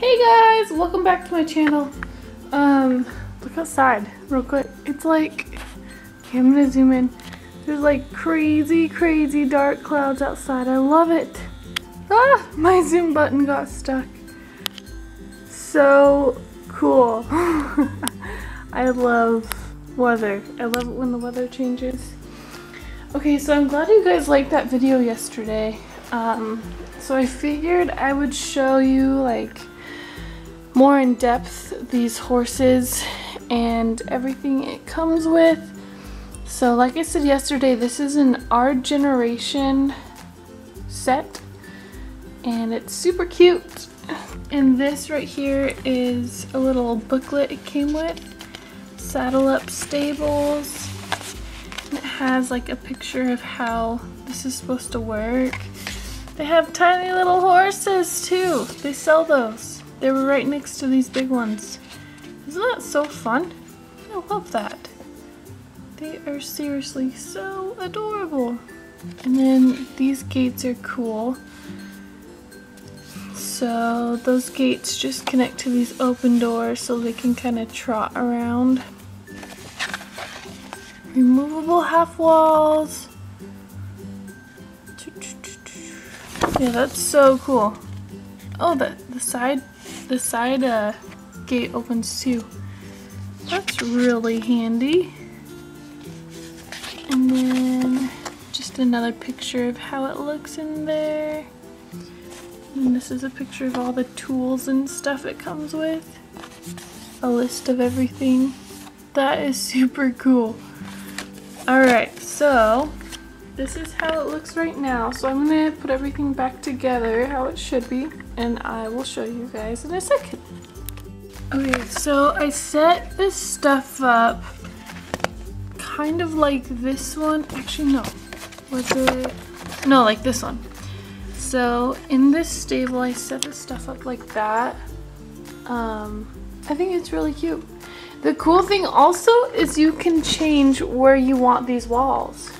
Hey guys, welcome back to my channel. Um, look outside real quick. It's like, okay, I'm gonna zoom in. There's like crazy, crazy dark clouds outside. I love it. Ah, my zoom button got stuck. So cool. I love weather. I love it when the weather changes. Okay, so I'm glad you guys liked that video yesterday. Um, so I figured I would show you like more in depth these horses and everything it comes with. So like I said yesterday, this is an our generation set and it's super cute. And this right here is a little booklet it came with. Saddle Up Stables. And it has like a picture of how this is supposed to work. They have tiny little horses too. They sell those. They were right next to these big ones. Isn't that so fun? I love that. They are seriously so adorable. And then these gates are cool. So those gates just connect to these open doors so they can kind of trot around. Removable half walls. Yeah, that's so cool. Oh, the, the side the side uh, gate opens too. That's really handy. And then just another picture of how it looks in there. And this is a picture of all the tools and stuff it comes with. A list of everything. That is super cool. Alright, so this is how it looks right now. So I'm to put everything back together how it should be and I will show you guys in a second. Okay, so I set this stuff up kind of like this one. Actually, no. Was it? No, like this one. So in this stable, I set the stuff up like that. Um, I think it's really cute. The cool thing also is you can change where you want these walls.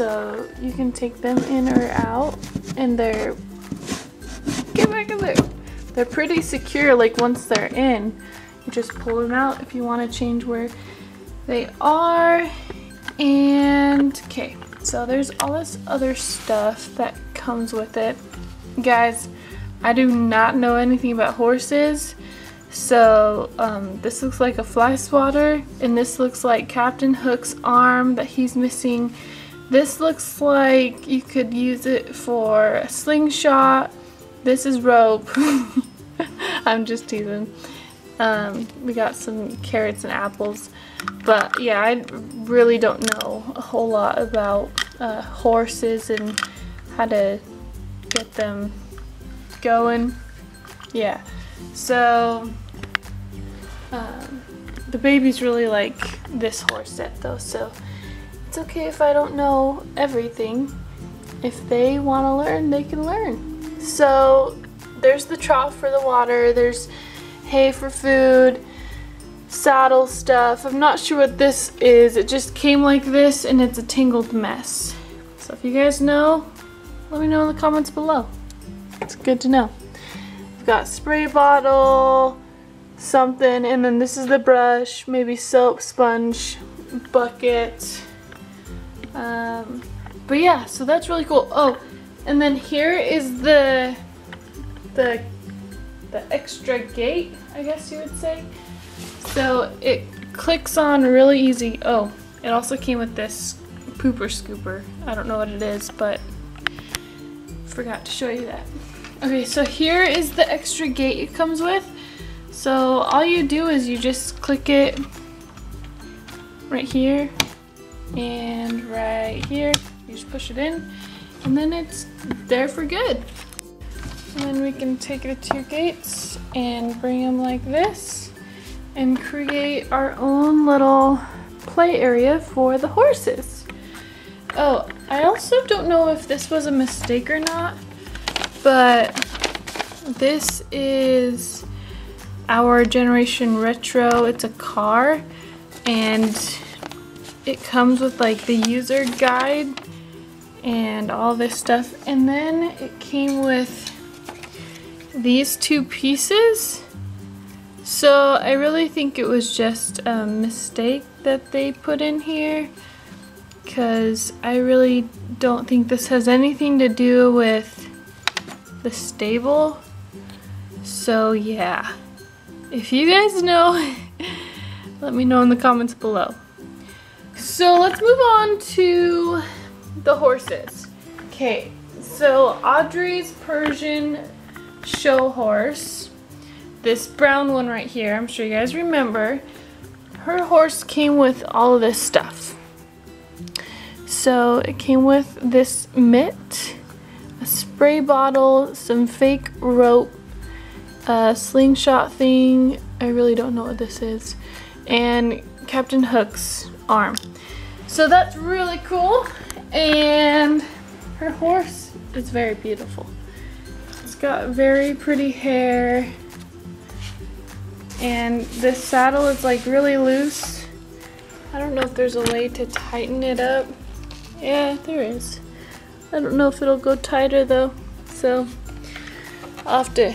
So you can take them in or out and they're get back in there. They're pretty secure like once they're in. You just pull them out if you want to change where they are. And okay, so there's all this other stuff that comes with it. Guys, I do not know anything about horses. So um, this looks like a fly swatter and this looks like Captain Hook's arm that he's missing. This looks like you could use it for a slingshot this is rope. I'm just teasing. Um, we got some carrots and apples. But yeah, I really don't know a whole lot about uh, horses and how to get them going. Yeah, so um, the babies really like this horse set though, so it's okay if I don't know everything. If they want to learn, they can learn. So there's the trough for the water, there's hay for food, saddle stuff. I'm not sure what this is. It just came like this and it's a tangled mess. So if you guys know, let me know in the comments below. It's good to know. We've got spray bottle, something, and then this is the brush, maybe soap, sponge, bucket. Um, but yeah, so that's really cool. Oh, and then here is the, the, the extra gate, I guess you would say. So it clicks on really easy. Oh, it also came with this pooper scooper. I don't know what it is, but forgot to show you that. Okay, so here is the extra gate it comes with. So all you do is you just click it right here and right here. You just push it in and then it's there for good. And then we can take the two gates and bring them like this and create our own little play area for the horses. Oh, I also don't know if this was a mistake or not, but this is our generation retro. It's a car and it comes with like the user guide and all this stuff. And then it came with these two pieces. So I really think it was just a mistake that they put in here because I really don't think this has anything to do with the stable. So yeah, if you guys know, let me know in the comments below. So let's move on to the horses. Okay, so Audrey's Persian show horse, this brown one right here, I'm sure you guys remember, her horse came with all of this stuff. So it came with this mitt, a spray bottle, some fake rope, a slingshot thing, I really don't know what this is, and Captain Hook's arm. So that's really cool, and her horse is very beautiful. It's got very pretty hair, and this saddle is like really loose. I don't know if there's a way to tighten it up. Yeah, there is. I don't know if it'll go tighter though. So I'll have to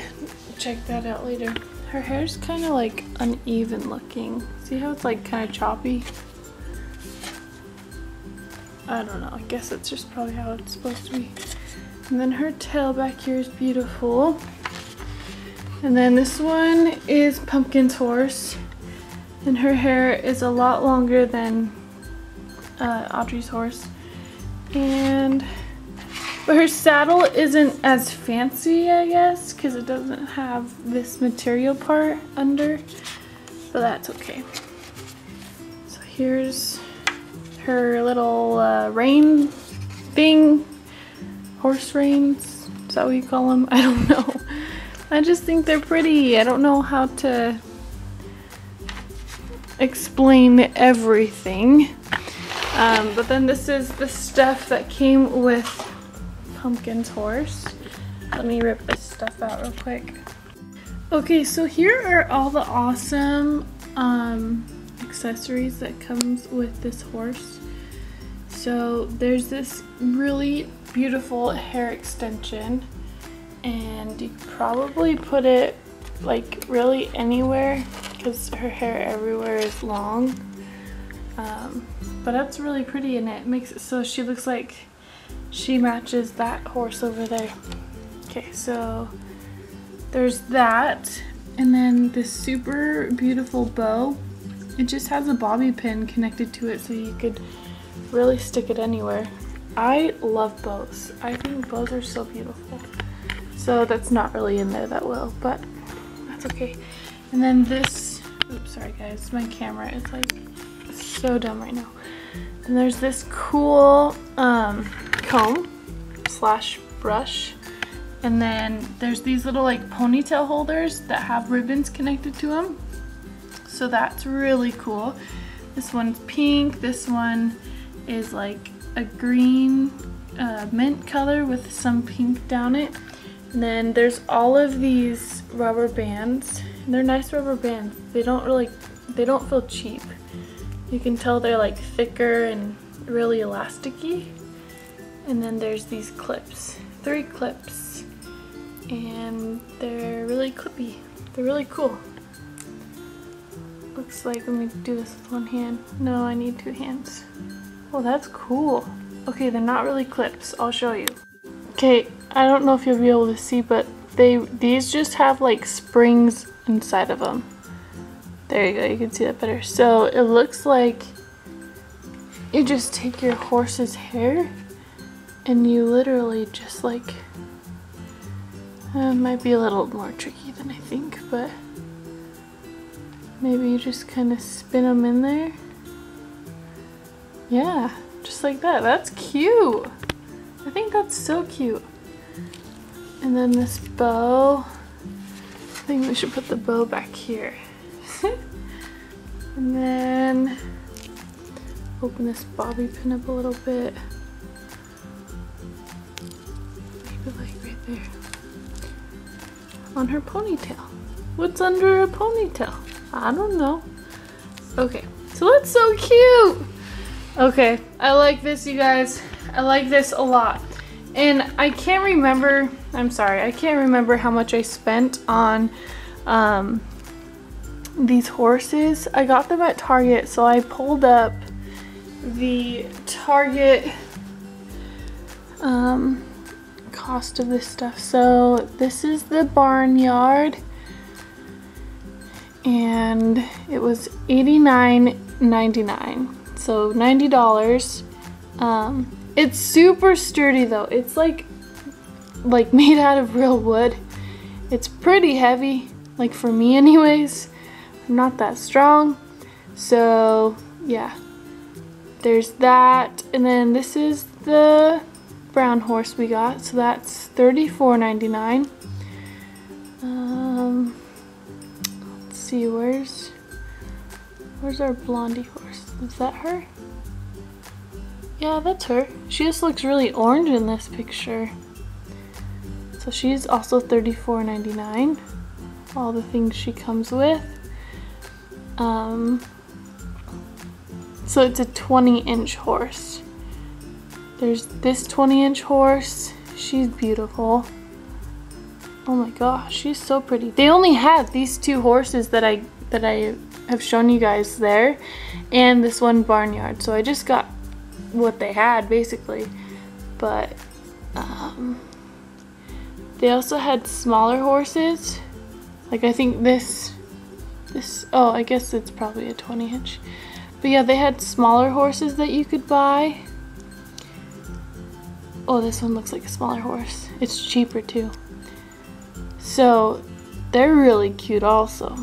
check that out later. Her hair's kind of like uneven looking. See how it's like kind of choppy? I don't know. I guess it's just probably how it's supposed to be. And then her tail back here is beautiful. And then this one is Pumpkin's horse. And her hair is a lot longer than uh, Audrey's horse and but her saddle isn't as fancy I guess because it doesn't have this material part under but that's okay so here's her little uh, thing horse reins is that what you call them I don't know I just think they're pretty I don't know how to explain everything um, but then this is the stuff that came with Pumpkin's horse. Let me rip this stuff out real quick. Okay, so here are all the awesome um, accessories that comes with this horse. So there's this really beautiful hair extension and you probably put it like really anywhere because her hair everywhere is long. Um, but that's really pretty and it makes it so she looks like she matches that horse over there. Okay, so there's that. And then this super beautiful bow. It just has a bobby pin connected to it so you could really stick it anywhere. I love bows. I think bows are so beautiful. So that's not really in there that well, but that's okay. And then this, oops, sorry guys, my camera is like so dumb right now. And there's this cool um, comb slash brush. And then there's these little like ponytail holders that have ribbons connected to them. So that's really cool. This one's pink. This one is like a green uh, mint color with some pink down it. And then there's all of these rubber bands. And they're nice rubber bands. They don't really, they don't feel cheap. You can tell they're like thicker and really elasticy. And then there's these clips, three clips. And they're really clippy. They're really cool. Looks like, let me do this with one hand. No, I need two hands. Oh, that's cool. Okay, they're not really clips. I'll show you. Okay, I don't know if you'll be able to see, but they these just have like springs inside of them. There you go, you can see that better. So it looks like you just take your horse's hair and you literally just like, uh, might be a little more tricky than I think, but maybe you just kind of spin them in there. Yeah, just like that. That's cute. I think that's so cute. And then this bow, I think we should put the bow back here. and then open this bobby pin up a little bit. Maybe like right there. On her ponytail. What's under a ponytail? I don't know. Okay, so that's so cute. Okay, I like this, you guys. I like this a lot. And I can't remember, I'm sorry, I can't remember how much I spent on um, these horses. I got them at Target, so I pulled up the Target um, cost of this stuff. So this is the barnyard and it was $89.99 so $90 um, it's super sturdy though. It's like like made out of real wood. It's pretty heavy like for me anyways. I'm not that strong. So yeah. There's that. And then this is the brown horse we got. So that's $34.99 um, let's see, where's where's our blondie horse? Is that her? Yeah, that's her. She just looks really orange in this picture. So she's also $34.99. All the things she comes with. Um, so it's a 20 inch horse. There's this 20 inch horse. She's beautiful. Oh my gosh, she's so pretty. They only had these two horses that I that I have shown you guys there and this one barnyard. So I just got what they had basically. But um, they also had smaller horses. Like I think this this oh I guess it's probably a 20 inch. But yeah, they had smaller horses that you could buy. Oh, this one looks like a smaller horse. It's cheaper too. So they're really cute also.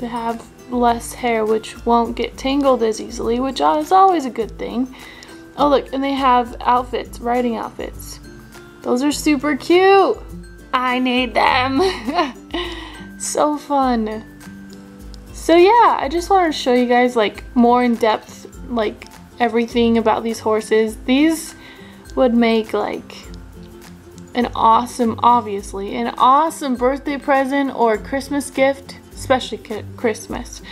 They have less hair which won't get tangled as easily, which is always a good thing. Oh look, and they have outfits, riding outfits. Those are super cute. I need them. so fun. So yeah, I just wanted to show you guys like more in depth like everything about these horses. These would make like an awesome, obviously, an awesome birthday present or Christmas gift, especially Christmas.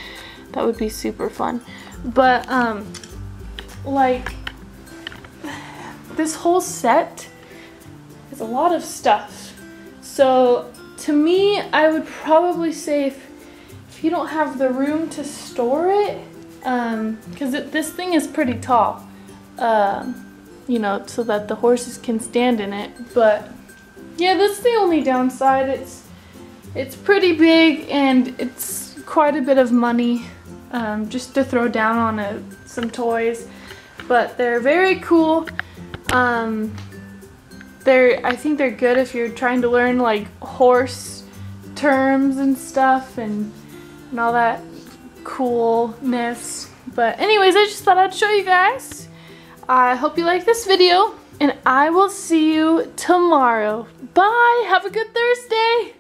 That would be super fun. But, um, like, this whole set is a lot of stuff. So, to me, I would probably say if, if you don't have the room to store it, because um, this thing is pretty tall. Um, you know, so that the horses can stand in it. But yeah, that's the only downside. It's it's pretty big and it's quite a bit of money um, just to throw down on a, some toys. But they're very cool. Um, they're I think they're good if you're trying to learn like horse terms and stuff and and all that coolness. But anyways, I just thought I'd show you guys. I hope you like this video, and I will see you tomorrow. Bye! Have a good day!